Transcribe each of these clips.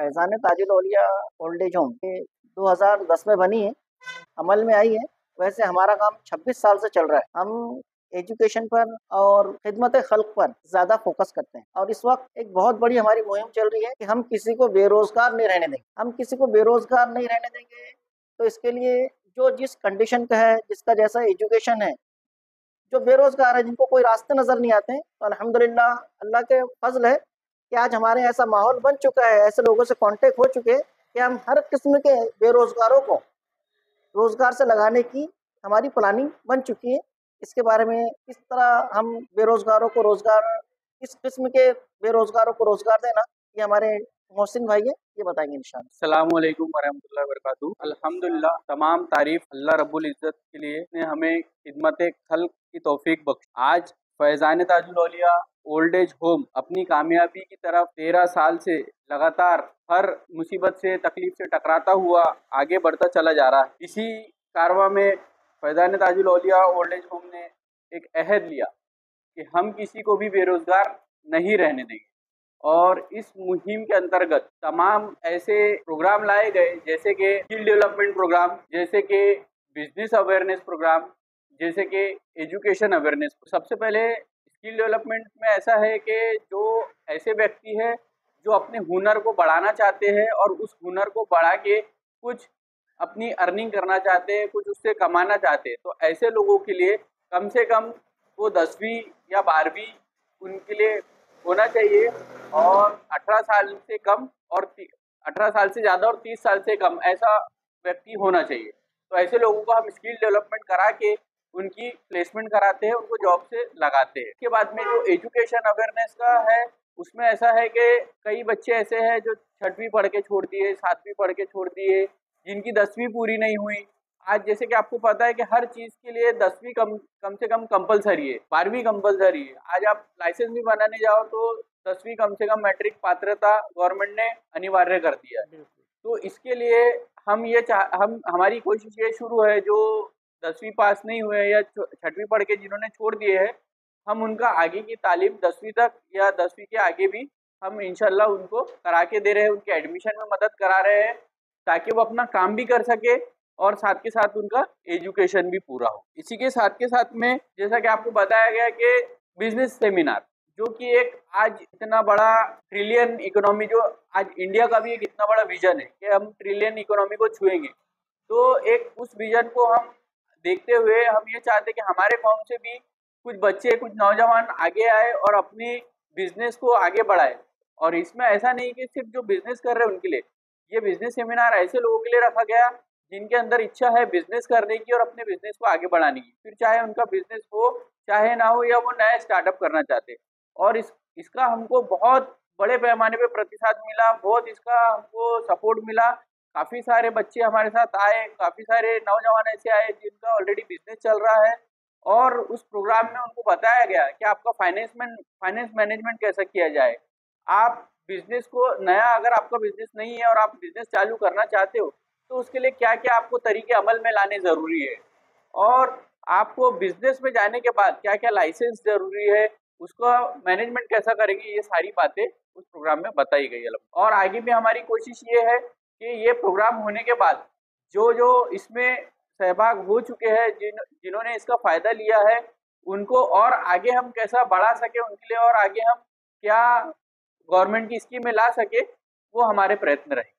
Faizan Tajul Auliya old age home ये 2010 में बनी है, अमल में आई है। वैसे हमारा काम 26 साल से चल रहा है। हम एजुकेशन पर और खिदमत खल्क पर ज़्यादा फोकस करते हैं। और इस वक्त एक बहुत बड़ी हमारी मुहिम चल रही है कि हम किसी को बेरोज़गार नहीं रहने देंगे। हम किसी को बेरोज़गार नहीं रहने देंगे। तो इसके लिए जो जिस कंडीशन का है, जिसका जैसा एजुकेशन है, जो बेरोज़गार है, जिनको कोई रास्ते नज़र नहीं आते तो अल्हम्दुलिल्लाह अल्लाह के फजल है कि आज हमारे ऐसा माहौल बन चुका है, ऐसे लोगों से कांटेक्ट हो चुके हैं कि हम हर किस्म के बेरोज़गारों को रोज़गार से लगाने की हमारी प्लानिंग बन चुकी है। इसके बारे में किस तरह हम बेरोज़गारों को रोज़गार, किस किस्म के बेरोज़गारों को रोज़गार देना, ये हमारे मोहसिन भाई है, ये बताएँगे इंशाल्लाह अस्सलाम वालेकुम अल्हम्दुलिल्लाह, तमाम तारीफ़ अल्लाह रब्बुल इज़्ज़त के लिए ने हमें खिदमत खल की तौफीक बख्श। आज Faizan Tajul Auliya old age home, अपनी कामयाबी की तरफ़ तेरह साल से लगातार हर मुसीबत से, तकलीफ़ से टकराता हुआ आगे बढ़ता चला जा रहा है। इसी कारवा में Faizan Tajul Auliya old age home ने एक अहद लिया कि हम किसी को भी बेरोज़गार नहीं रहने देंगे। और इस मुहिम के अंतर्गत तमाम ऐसे प्रोग्राम लाए गए, जैसे कि स्किल डेवलपमेंट प्रोग्राम, जैसे कि बिज़नेस अवेयरनेस प्रोग्राम, जैसे कि एजुकेशन अवेयरनेस। सबसे पहले स्किल डेवलपमेंट में ऐसा है कि जो ऐसे व्यक्ति है जो अपने हुनर को बढ़ाना चाहते हैं और उस हुनर को बढ़ा के कुछ अपनी अर्निंग करना चाहते हैं, कुछ उससे कमाना चाहते हैं। तो ऐसे लोगों के लिए कम से कम वो दसवीं या बारहवीं उनके लिए होना चाहिए और 18 साल से कम और 18 साल से ज़्यादा और 30 साल से कम ऐसा व्यक्ति होना चाहिए। तो ऐसे लोगों को हम स्किल डेवलपमेंट करा के उनकी प्लेसमेंट कराते हैं उनको जॉब से लगाते हैं। इसके बाद में जो एजुकेशन अवेयरनेस का है उसमें ऐसा है कि कई बच्चे ऐसे हैं जो छठवीं पढ़ के छोड़ दिए सातवीं पढ़ के छोड़ दिए जिनकी दसवीं पूरी नहीं हुई। आज जैसे कि आपको पता है कि हर चीज़ के लिए दसवीं कम कम से कम कंपलसरी है बारहवीं कंपलसरी है। आज आप लाइसेंस भी बनाने जाओ तो दसवीं कम से कम मैट्रिक पात्रता गवर्नमेंट ने अनिवार्य कर दिया तो इसके लिए हम ये चाह हम हमारी कोशिश ये शुरू है जो दसवीं पास नहीं हुए या छठवीं पढ़ के जिन्होंने छोड़ दिए हैं, हम उनका आगे की तालीम दसवीं तक या दसवीं के आगे भी हम इनशाला उनको करा के दे रहे हैं, उनके एडमिशन में मदद करा रहे हैं, ताकि वो अपना काम भी कर सके और साथ के साथ उनका एजुकेशन भी पूरा हो। इसी के साथ के साथ में जैसा कि आपको बताया गया कि बिज़नेस सेमिनार, जो कि एक आज इतना बड़ा ट्रिलियन इकोनॉमी जो आज इंडिया का भी एक इतना बड़ा विजन है कि हम ट्रिलियन इकोनॉमी को छुएँगे। तो एक उस विजन को हम देखते हुए हम ये चाहते कि हमारे कौम से भी कुछ बच्चे, कुछ नौजवान आगे आए और अपने बिज़नेस को आगे बढ़ाए। और इसमें ऐसा नहीं कि सिर्फ़ जो बिज़नेस कर रहे हैं उनके लिए। ये बिज़नेस सेमिनार ऐसे लोगों के लिए रखा गया जिनके अंदर इच्छा है बिज़नेस करने की और अपने बिज़नेस को आगे बढ़ाने की। फिर चाहे उनका बिज़नेस हो, चाहे ना हो या वो नया स्टार्टअप करना चाहते। और इस, इसका हमको बहुत बड़े पैमाने पे प्रतिसाद मिला, बहुत इसका हमको सपोर्ट मिला। काफ़ी सारे बच्चे हमारे साथ आए, काफ़ी सारे नौजवान ऐसे आए जिनका ऑलरेडी बिज़नेस चल रहा है और उस प्रोग्राम में उनको बताया गया कि आपका फाइनेंस फाइनेंस मैनेजमेंट कैसा किया जाए। आप बिज़नेस को, नया अगर आपका बिज़नेस नहीं है और आप बिज़नेस चालू करना चाहते हो तो उसके लिए क्या क्या आपको तरीके अमल में लाने ज़रूरी है? और आपको बिज़नेस में जाने के बाद क्या क्या लाइसेंस ज़रूरी है, उसका मैनेजमेंट कैसा करेंगे, ये सारी बातें उस प्रोग्राम में बताई गई है। और आगे भी हमारी कोशिश ये है कि ये प्रोग्राम होने के बाद जो जो इसमें सहभाग हो चुके हैं जिन जिन्होंने इसका फ़ायदा लिया है उनको और आगे हम कैसा बढ़ा सके उनके लिए और आगे हम क्या गवर्नमेंट की स्कीम में ला सके वो हमारे प्रयत्न रहे।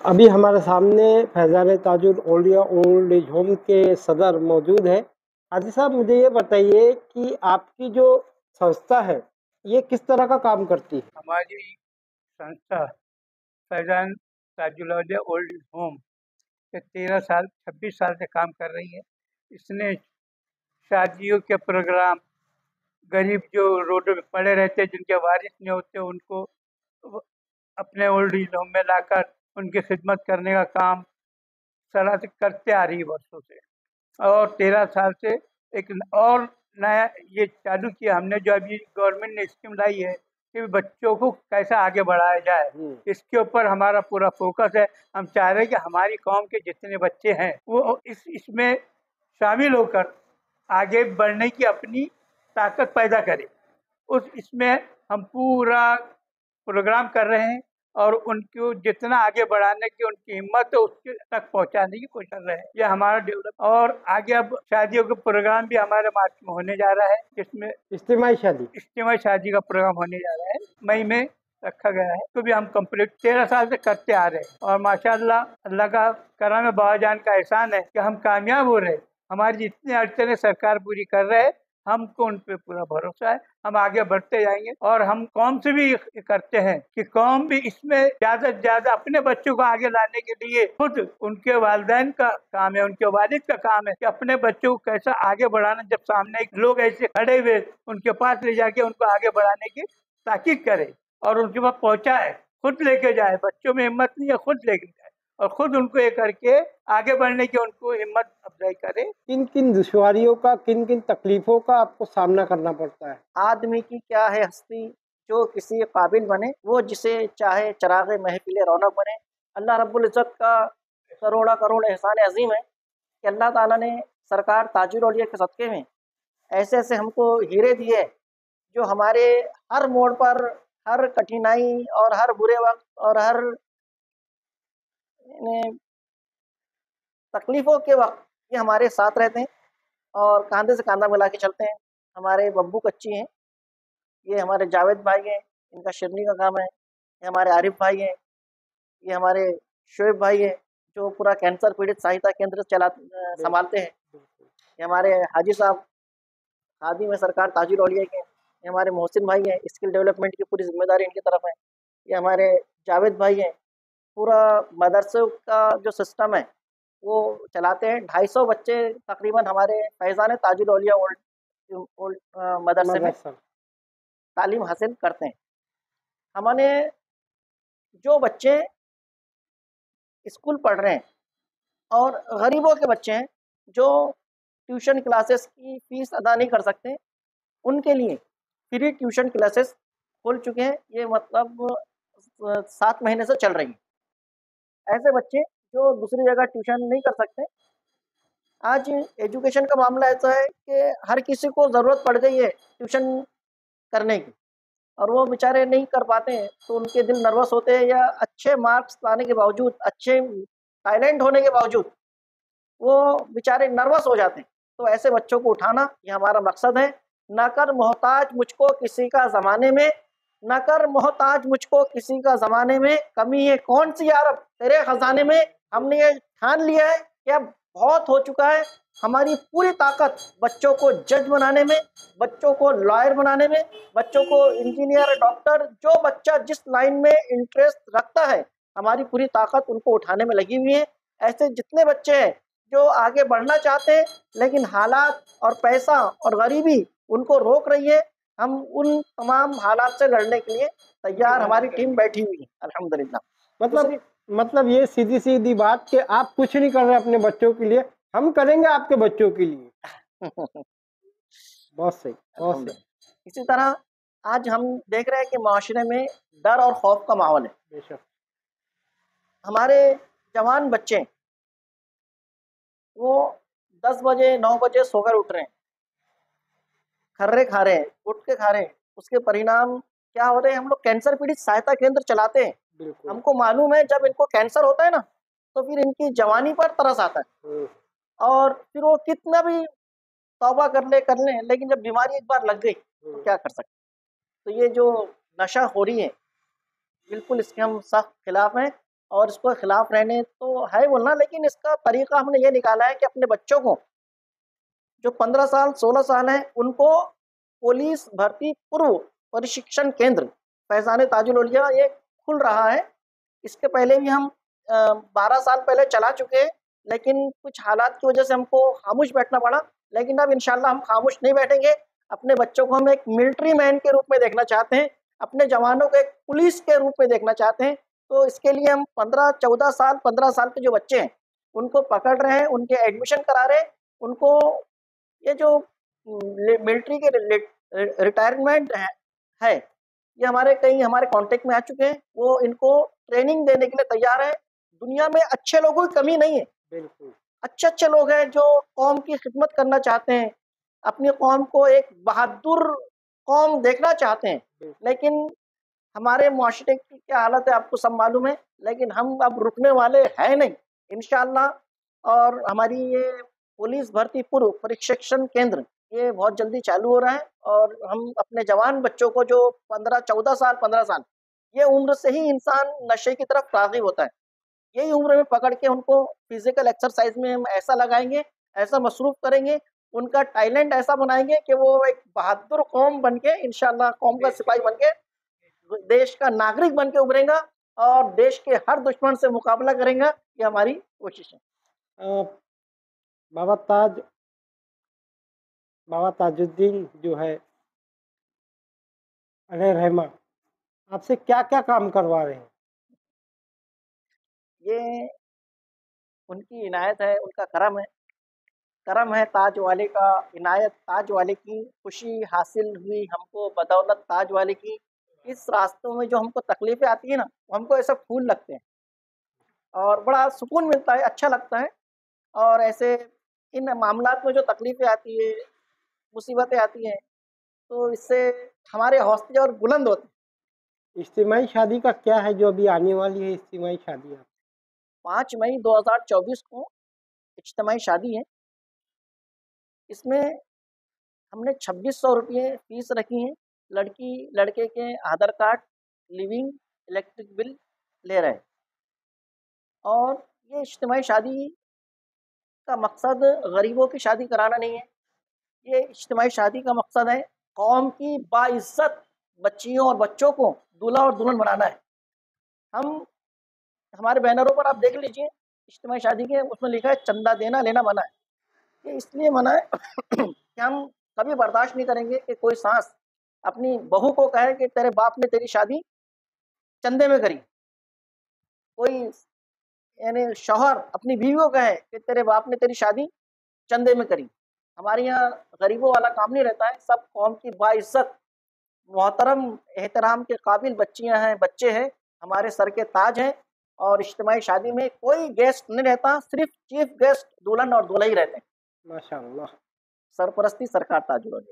अभी हमारे सामने फैजान ताजुल ओलिया ओल्ड एज होम के सदर मौजूद है। हाजी साहब मुझे ये बताइए कि आपकी जो संस्था है ये किस तरह का काम करती है? हमारी संस्था फैजान ताजुल ओल्ड होम। के तेरह साल, छब्बीस साल से काम कर रही है। इसने शादियों के प्रोग्राम, गरीब जो रोडों पे पड़े रहते हैं जिनके वारिस नहीं होते, उनको अपने ओल्ड एज होम में लाकर उनकी खिदमत करने का काम सलाह से करते आ रही है वर्षों से। और तेरह साल से एक और नया ये चालू किया। हमने जो अभी गवर्नमेंट ने स्कीम लाई है कि बच्चों को कैसे आगे बढ़ाया जाए। हम्म। इसके ऊपर हमारा पूरा फोकस है। हम चाह रहे हैं कि हमारी कौम के जितने बच्चे हैं वो इस इसमें शामिल होकर आगे बढ़ने की अपनी ताकत पैदा करें। उस इसमें हम पूरा प्रोग्राम कर रहे हैं। और उनको जितना आगे बढ़ाने की उनकी हिम्मत है उसके तक पहुँचाने की कोशिश कर रहे। हैं ये हमारा डेवलप और आगे अब शादियों का प्रोग्राम भी हमारे मार्च में होने जा रहा है जिसमें इज्तिमाही शादी। इज्तिमाई शादी का प्रोग्राम होने जा रहा है। मई में रखा गया है। तो भी हम कंप्लीट तेरह साल से करते आ रहे हैं। और माशाल्लाह अल्लाह का करम बाबाजान का एहसान है कि हम कामयाब हो रहे हैं। हमारी जितनी अड़चने सरकार पूरी कर रहे हैं हमको उन पे पूरा भरोसा है, हम आगे बढ़ते जाएँगे और हम कौम से भी करते हैं कि कौम भी इसमें ज़्यादा से ज़्यादा अपने बच्चों को आगे लाने के लिए खुद उनके वालदेन का काम है, उनके वालिद का काम है कि अपने बच्चों को कैसा आगे बढ़ाना जब सामने लोग ऐसे खड़े हुए उनके पास ले जाके उनको आगे बढ़ाने की ताकीद करे और उनके पास पहुँचाए, खुद लेके जाए, बच्चों में हिम्मत नहीं है, खुद लेके जाए। और खुद उनको ये करके आगे बढ़ने की उनको हिम्मत अफजाई करे। किन किन दुश्वारियों का किन किन तकलीफों का आपको सामना करना पड़ता है? आदमी की क्या है हस्ती जो किसी काबिल बने वो जिसे चाहे चराग महफिल रौनक बने। अल्लाह रब्बुल इज़्ज़त का करोड़ा करोड़ एहसान अजीम है कि अल्लाह ताला ने सरकार ताजुल औलिया के सदक़े में ऐसे ऐसे हमको हीरे दिए जो हमारे हर मोड़ पर हर कठिनाई और हर बुरे वक्त और हर तकलीफ़ों के वक्त ये हमारे साथ रहते हैं और कंधे से कंधा मिला के चलते हैं। हमारे बब्बू कच्ची हैं। ये हमारे जावेद भाई हैं इनका शिरनी का काम है। ये हमारे आरिफ भाई हैं। ये हमारे शोएब भाई हैं जो पूरा कैंसर पीड़ित सहायता केंद्र चला संभालते हैं। ये हमारे हाजी साहब खादी में सरकार ताजुल औलिया के ये हमारे मोहसिन भाई हैं स्किल डेवलपमेंट की पूरी ज़िम्मेदारी इनकी तरफ़ है। ये हमारे जावेद भाई हैं पूरा मदरसे का जो सिस्टम है वो चलाते हैं। ढाई सौ बच्चे तकरीबन हमारे फैज़ान ताजुल ओलिया ओल्ड ओल्ड मदरसे में तालीम हासिल करते हैं। हमारे जो बच्चे स्कूल पढ़ रहे हैं और गरीबों के बच्चे हैं जो ट्यूशन क्लासेस की फ़ीस अदा नहीं कर सकते उनके लिए फ्री ट्यूशन क्लासेस खोल चुके हैं। ये मतलब सात महीने से चल रही है। ऐसे बच्चे जो दूसरी जगह ट्यूशन नहीं कर सकते। आज एजुकेशन का मामला ऐसा है कि हर किसी को ज़रूरत पड़ गई है ट्यूशन करने की और वो बेचारे नहीं कर पाते हैं तो उनके दिल नर्वस होते हैं या अच्छे मार्क्स लाने के बावजूद, अच्छे टैलेंट होने के बावजूद वो बेचारे नर्वस हो जाते हैं। तो ऐसे बच्चों को उठाना ये हमारा मकसद है। न कर मोहताज मुझको किसी का ज़माने में न कर मोहताज मुझको किसी का ज़माने में कमी है। कौन सी यार अब तेरे ख़जाने में हमने ये ठान लिया है कि अब बहुत हो चुका है। हमारी पूरी ताकत बच्चों को जज बनाने में, बच्चों को लॉयर बनाने में, बच्चों को इंजीनियर, डॉक्टर, जो बच्चा जिस लाइन में इंटरेस्ट रखता है, हमारी पूरी ताकत उनको उठाने में लगी हुई है। ऐसे जितने बच्चे हैं जो आगे बढ़ना चाहते हैं, लेकिन हालात और पैसा और गरीबी उनको रोक रही है हम उन तमाम हालात से लड़ने के लिए तैयार हमारी टीम बैठी हुई है अल्हम्दुलिल्लाह। मतलब मतलब ये सीधी सीधी बात कि आप कुछ नहीं कर रहे अपने बच्चों के लिए हम करेंगे आपके बच्चों के लिए। बहुत सही बहुत सही। इसी तरह आज हम देख रहे हैं कि माशरे में डर और खौफ का माहौल है। बेशक। हमारे जवान बच्चे वो दस बजे नौ बजे सोकर उठ रहे हैं। खर्रे खा रहे हैं उठ के खा रहे हैं उसके परिणाम क्या हो रहे हैं? हम लोग कैंसर पीड़ित सहायता केंद्र चलाते हैं। हमको मालूम है जब इनको कैंसर होता है ना तो फिर इनकी जवानी पर तरस आता है। हम्म, और फिर वो कितना भी तौबा कर ले कर ले लेकिन जब बीमारी एक बार लग गई तो हम्म, क्या कर सकते तो ये जो नशा हो रही है बिल्कुल इसके हम सख्त खिलाफ हैं और इसको खिलाफ रहने तो है बोलना लेकिन इसका तरीका हमने ये निकाला है कि अपने बच्चों को जो पंद्रह साल, सोलह साल हैं, उनको पुलिस भर्ती पूर्व प्रशिक्षण केंद्र फैजान ताजुल ये खुल रहा है। इसके पहले भी हम बारह साल पहले चला चुके हैं, लेकिन कुछ हालात की वजह से हमको खामोश बैठना पड़ा। लेकिन अब इंशाल्लाह हम खामोश नहीं बैठेंगे। अपने बच्चों को हम एक मिलिट्री मैन के रूप में देखना चाहते हैं, अपने जवानों को एक पुलिस के रूप में देखना चाहते हैं। तो इसके लिए हम पंद्रह, चौदह साल, पंद्रह साल के जो बच्चे हैं, उनको पकड़ रहे हैं, उनके एडमिशन करा रहे हैं, उनको ये जो मिलिट्री के रिटायरमेंट है, है ये हमारे कई हमारे कांटेक्ट में आ चुके हैं वो इनको ट्रेनिंग देने के लिए तैयार है। दुनिया में अच्छे लोगों की कमी नहीं है। बिल्कुल। अच्छे अच्छे लोग हैं जो कौम की खिदमत करना चाहते हैं अपनी कौम को एक बहादुर कौम देखना चाहते हैं। लेकिन हमारे मुआशरे की क्या हालत है आपको सब मालूम है लेकिन हम अब रुकने वाले हैं नहीं इन और हमारी ये पुलिस भर्ती पूर्व प्रशिक्षण केंद्र, ये बहुत जल्दी चालू हो रहा है और हम अपने जवान बच्चों को जो पंद्रह, चौदह साल, पंद्रह साल, ये उम्र से ही इंसान नशे की तरफ़ रागिब होता है। यही उम्र में पकड़ के उनको फ़िज़िकल एक्सरसाइज में हम ऐसा लगाएँगे, ऐसा मसरूफ करेंगे, उनका टैलेंट ऐसा बनाएँगे कि वो एक बहादुर कौम बन के इनशाला कौम का सिपाही बन के, देश का नागरिक बन के उभरेगा और देश के हर दुश्मन से मुकाबला करेगा, ये हमारी कोशिश है। बाबा ताज, बाबा ताजुद्दीन जो है अरे रहमा, आपसे क्या क्या काम करवा रहे हैं? ये उनकी इनायत है, उनका करम है। करम है ताज वाले का, इनायत ताज वाले की, खुशी हासिल हुई हमको, बदौलत ताज वाले की। इस रास्तों में जो हमको तकलीफ़ें आती है ना, वो हमको ऐसा फूल लगते हैं। और बड़ा सुकून मिलता है अच्छा लगता है। और ऐसे इन मामला में जो तकलीफ़ें आती है मुसीबतें आती हैं तो इससे हमारे हौसले और बुलंद होते हैं। इज्तिमाही शादी का क्या है जो अभी आने वाली है इज्तिमाही शादी आप पाँच मई 2024 को इज्तिमाही शादी है। इसमें हमने छब्बीस सौ रुपये फ़ीस रखी है लड़की लड़के के Aadhaar card living electric bill ले रहे हैं। और ये इज्तमाही शादी का मकसद गरीबों की शादी कराना नहीं है। ये इज्तमाही शादी का मकसद है, कौम की बाइज्जत बच्चियों और बच्चों को दूल्हा और दुल्हन बनाना है। हम, हमारे बैनरों पर आप देख लीजिए इज्तमाही शादी के उसमें लिखा है, चंदा देना लेना मना है। ये इसलिए मना है कि हम कभी बर्दाश्त नहीं करेंगे कि कोई सांस अपनी बहू को कहे कि तेरे बाप ने तेरी शादी चंदे में करी। कोई यानी शोहर अपनी बीवी को कहे कि तेरे बाप ने तेरी शादी चंदे में करी। हमारे यहाँ गरीबों वाला काम नहीं रहता है सब कौम की बाइज्जत मोहतरम एहतराम के काबिल बच्चियाँ हैं बच्चे हैं हमारे सर के ताज हैं और इज्तमाही शादी में कोई गेस्ट नहीं रहता सिर्फ़ चीफ गेस्ट दुल्हन और दूल्हा ही रहते हैं। माशाल्लाह। सरपरस्ती सरकार ताजुल